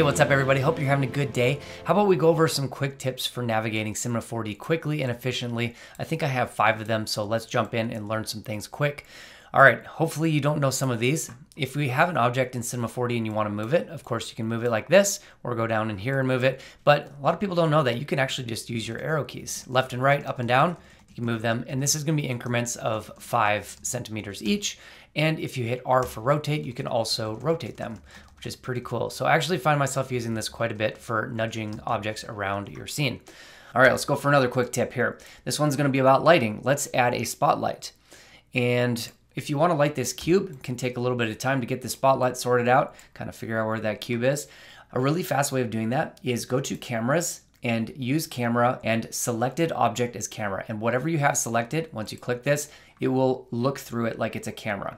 Hey, what's up everybody? Hope you're having a good day. How about we go over some quick tips for navigating Cinema 4D quickly and efficiently? I think I have five of them, so let's jump in and learn some things quick. All right, hopefully you don't know some of these. If we have an object in Cinema 4D and you want to move it, of course you can move it like this or go down in here and move it. But a lot of people don't know that you can actually just use your arrow keys, left and right, up and down. You can move them, and this is going to be increments of five centimeters each. And if you hit R for rotate, you can also rotate them, which is pretty cool. So I actually find myself using this quite a bit for nudging objects around your scene. All right, let's go for another quick tip here. This one's gonna be about lighting. Let's add a spotlight. And if you wanna light this cube, can take a little bit of time to get the spotlight sorted out, kind of figure out where that cube is. A really fast way of doing that is go to cameras and use camera and selected object as camera. And whatever you have selected, once you click this, it will look through it like it's a camera.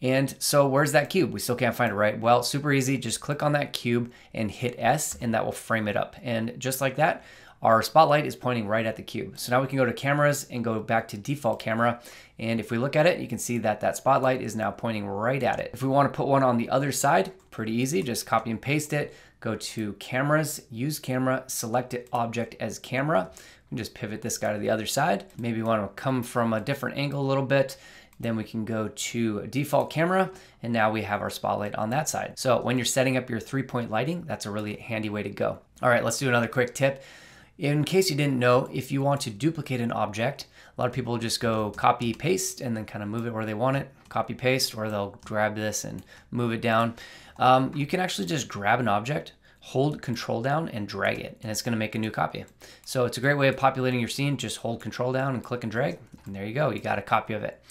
And so where's that cube? We still can't find it, right? Well, super easy. Just click on that cube and hit S and that will frame it up. And just like that, our spotlight is pointing right at the cube. So now we can go to cameras and go back to default camera. And if we look at it, you can see that that spotlight is now pointing right at it. If we want to put one on the other side, pretty easy, just copy and paste it. Go to cameras, use camera, selected object as camera. Just pivot this guy to the other side. Maybe want to come from a different angle a little bit. Then we can go to default camera and now we have our spotlight on that side. So when you're setting up your three point lighting, that's a really handy way to go. All right, let's do another quick tip. In case you didn't know, if you want to duplicate an object, a lot of people just go copy paste and then kind of move it where they want it, copy paste, or they'll grab this and move it down. Um, you can actually just grab an object, hold control down and drag it, and it's gonna make a new copy. So it's a great way of populating your scene. Just hold control down and click and drag, and there you go, you got a copy of it.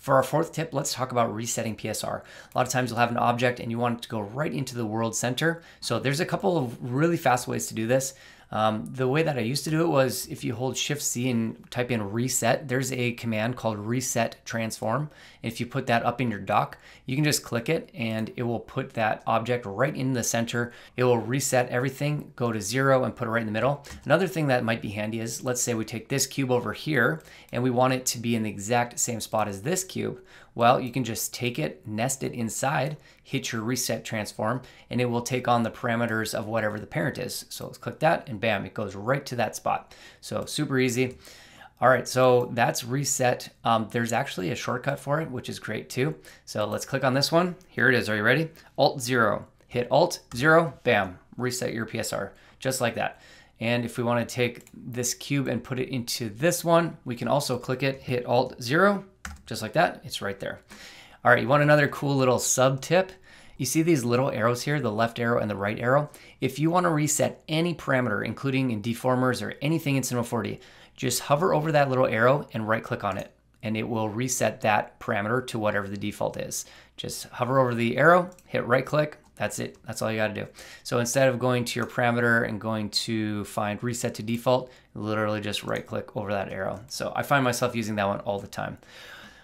For our fourth tip, let's talk about resetting PSR. A lot of times you'll have an object and you want it to go right into the world center. So there's a couple of really fast ways to do this. Um, the way that I used to do it was if you hold Shift C and type in reset, there's a command called reset transform. If you put that up in your dock, you can just click it and it will put that object right in the center. It will reset everything, go to zero and put it right in the middle. Another thing that might be handy is let's say we take this cube over here and we want it to be in the exact same spot as this cube. Well, you can just take it, nest it inside, hit your reset transform, and it will take on the parameters of whatever the parent is. So let's click that and bam, it goes right to that spot. So super easy. All right, so that's reset. Um, there's actually a shortcut for it, which is great too. So let's click on this one. Here it is, are you ready? Alt zero, hit Alt zero, bam, reset your PSR, just like that. And if we wanna take this cube and put it into this one, we can also click it, hit Alt zero, just like that, it's right there. All right, you want another cool little sub tip? You see these little arrows here, the left arrow and the right arrow? If you want to reset any parameter, including in deformers or anything in Cinema 4D, just hover over that little arrow and right click on it and it will reset that parameter to whatever the default is. Just hover over the arrow, hit right click, that's it. That's all you got to do. So instead of going to your parameter and going to find reset to default, literally just right click over that arrow. So I find myself using that one all the time.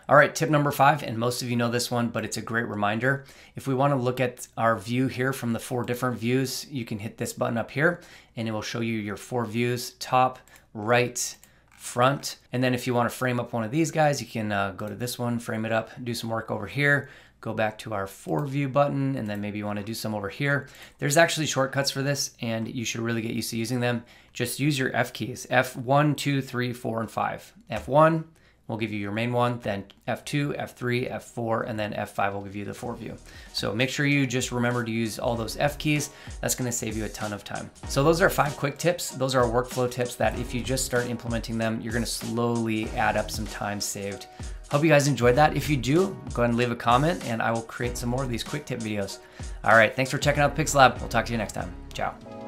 All right, tip number five, and most of you know this one, but it's a great reminder. If we want to look at our view here from the four different views, you can hit this button up here and it will show you your four views, top, right, front. And then if you want to frame up one of these guys, you can uh, go to this one, frame it up, do some work over here, go back to our four view button, and then maybe you want to do some over here. There's actually shortcuts for this, and you should really get used to using them. Just use your F keys, F1, 2, 3, 4, and 5. F1, will give you your main one, then F2, F3, F4, and then F5 will give you the four view. So make sure you just remember to use all those F keys. That's gonna save you a ton of time. So those are five quick tips. Those are workflow tips that if you just start implementing them, you're gonna slowly add up some time saved. Hope you guys enjoyed that. If you do, go ahead and leave a comment and I will create some more of these quick tip videos. All right, thanks for checking out the Pixel Lab. We'll talk to you next time. Ciao.